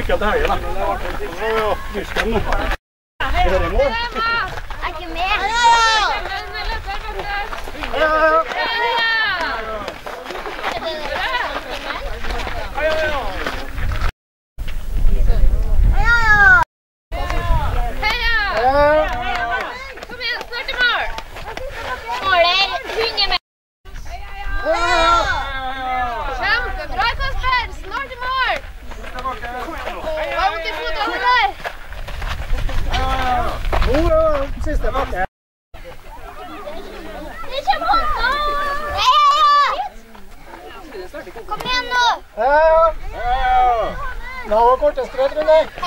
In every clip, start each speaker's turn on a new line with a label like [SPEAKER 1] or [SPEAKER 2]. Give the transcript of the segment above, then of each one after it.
[SPEAKER 1] Sykkel til helga, da. Nå. Er det mål?
[SPEAKER 2] Er ikke med.
[SPEAKER 3] Kom igjen, snart i mål!
[SPEAKER 2] Måler 100 meter.
[SPEAKER 3] Kjempebra, Kasper! Snart i mål! Hva vondt i fotene der?
[SPEAKER 1] Nå er det siste bakke.
[SPEAKER 2] Det kommer hånda! Kom igjen nå.
[SPEAKER 1] Nå var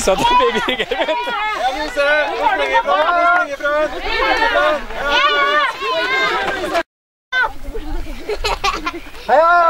[SPEAKER 4] Santa baby
[SPEAKER 3] game. Hey!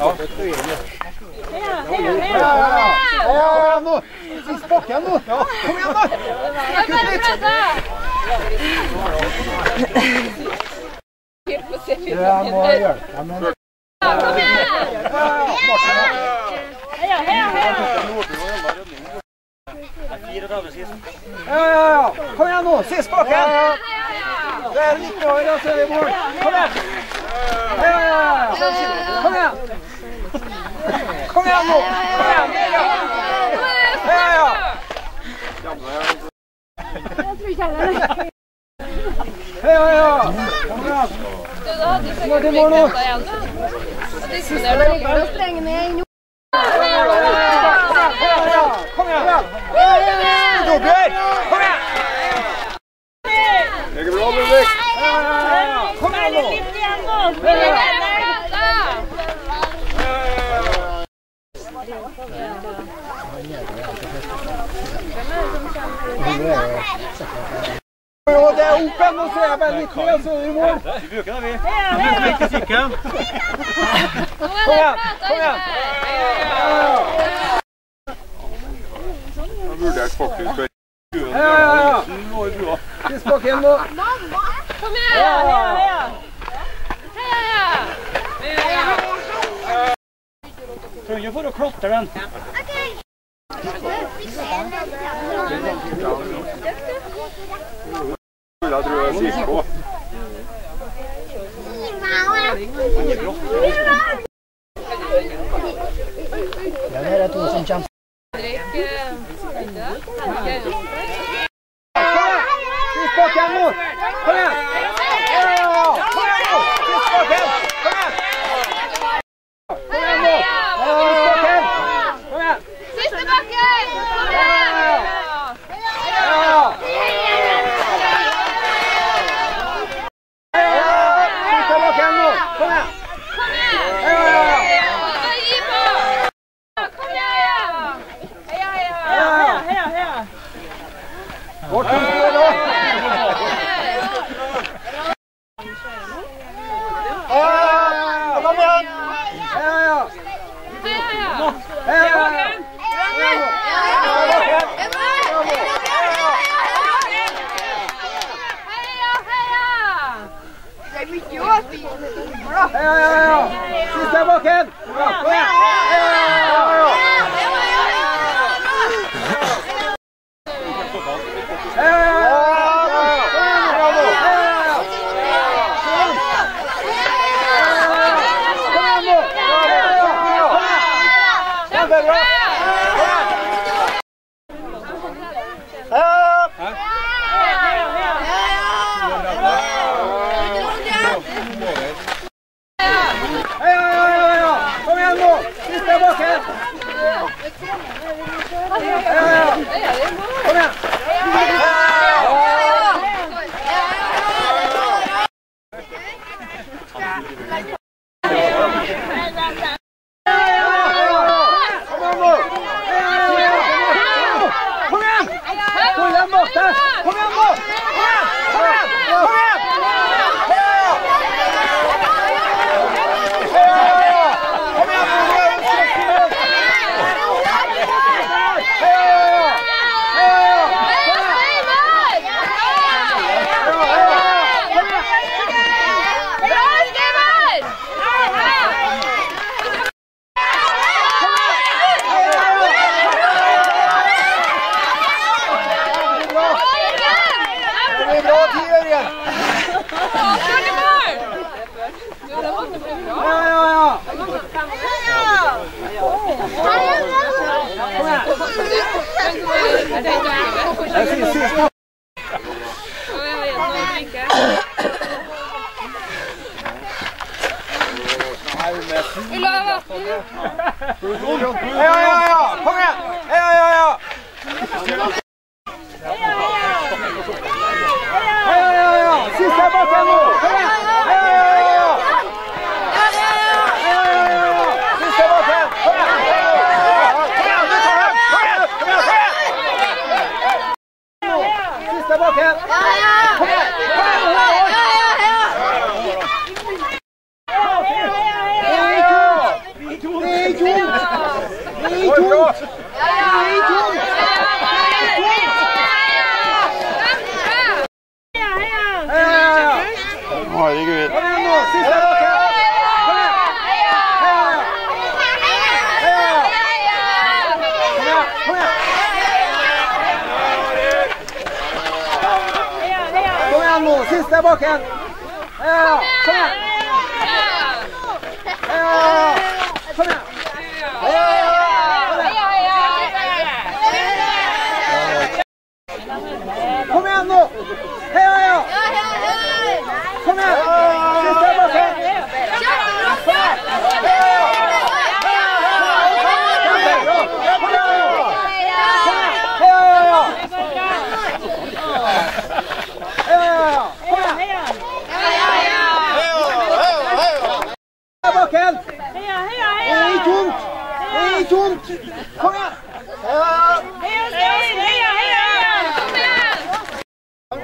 [SPEAKER 1] Ja, nå. Sist bakken nå. Kom igjen, da.
[SPEAKER 3] Det litt!
[SPEAKER 1] Jeg må hjelpe deg med
[SPEAKER 3] Kom igjen!
[SPEAKER 1] Nå. Sist bakken. Det er litt over, og så er det mål. Kom igjen. Kom igjen. Kom igjen nå. Kom igjen. Ja, ja, ja. Ja, ja, ja. Kom igjen.
[SPEAKER 3] Du, da hadde du
[SPEAKER 1] Nå
[SPEAKER 3] sikkert
[SPEAKER 1] til mål nå.
[SPEAKER 3] blitt igjen, da. Og disponert det liggende og sprenge ned inn.
[SPEAKER 1] Kom igjen. Dobbel. Kom igjen. Det går bra, Ludvig. Ja, ja, ja. Kom igjen nå. Jo, det er opp igjen, og så er jeg bare litt ned, og så er vi i mål.
[SPEAKER 4] Vi bruker det, vi. Vi bruker det ikke sykkelen.
[SPEAKER 1] Kom igjen, kom igjen.
[SPEAKER 5] Jeg vurderte faktisk å
[SPEAKER 1] ja, ja, ja. Tidsbakken nå. Mamma!
[SPEAKER 3] Kom igjen! Heia, heia! Heia!
[SPEAKER 4] Trenger ikke for å klatre den.
[SPEAKER 1] Okay. là đưa
[SPEAKER 3] xì của Dạ đây
[SPEAKER 1] là thu 500 Hãy subscribe cho kênh Ghiền
[SPEAKER 3] Mì Gõ
[SPEAKER 1] Để không bỏ
[SPEAKER 3] lỡ những video hấp dẫn Heia, heia, heia!
[SPEAKER 1] Siste er bakken! Kom igjen!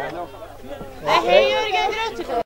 [SPEAKER 2] I hear you are
[SPEAKER 6] going to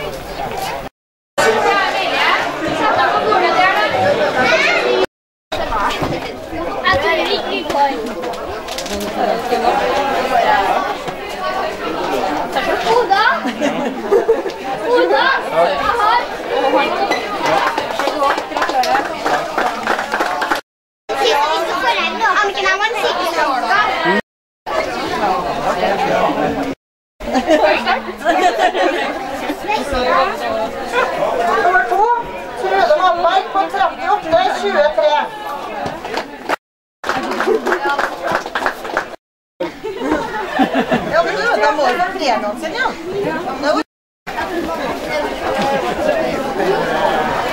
[SPEAKER 6] var det fredagen sin, ja.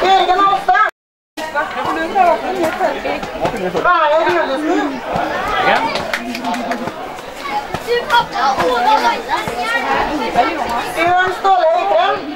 [SPEAKER 6] Jørgen Hoppe. Erlend
[SPEAKER 2] Brunesen.
[SPEAKER 6] Bjørn Ståle Eikrem.